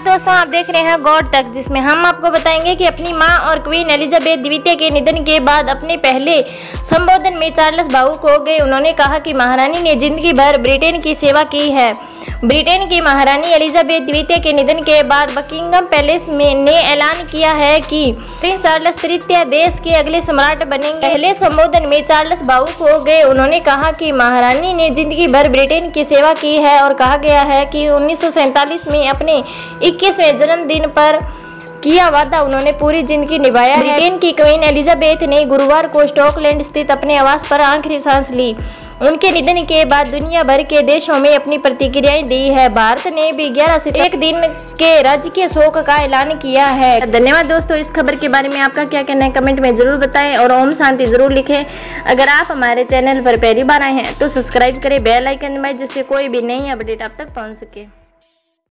धन्यवाद दोस्तों, आप देख रहे हैं गॉड तक, जिसमें हम आपको बताएँगे कि अपनी माँ और क्वीन एलिजाबेथ द्वितीय के निधन के बाद अपने पहले संबोधन में चार्ल्स बाबू को गए। उन्होंने कहा कि महारानी ने ज़िंदगी भर ब्रिटेन की सेवा की है। ब्रिटेन की महारानी एलिजाबेथ द्वितीय के निधन के बाद बकिंगम पैलेस में ने ऐलान किया है कि प्रिंस चार्ल्स तृतीय देश के अगले सम्राट बनेंगे। पहले संबोधन में चार्ल्स भावुक हो गए। उन्होंने कहा कि महारानी ने ज़िंदगी भर ब्रिटेन की सेवा की है और कहा गया है कि उन्नीस में अपने इक्कीसवें जन्मदिन पर किया वादा उन्होंने पूरी ज़िंदगी निभाया ब्रिटेन की क्वीन एलिजाबेथ ने गुरुवार को स्टॉकलैंड स्थित अपने आवास पर आखिरी सांस ली। उनके निधन के बाद दुनिया भर के देशों में अपनी प्रतिक्रियाएँ दी है। भारत ने भी ग्यारह से एक दिन के राजकीय शोक का ऐलान किया है। धन्यवाद दोस्तों, इस खबर के बारे में आपका क्या कहना है? कमेंट में ज़रूर बताएँ और ओम शांति ज़रूर लिखें। अगर आप हमारे चैनल पर पहली बार आए हैं तो सब्सक्राइब करें बेलाइकन दबाएँ, जिससे कोई भी नई अपडेट आप तक पहुँच सके।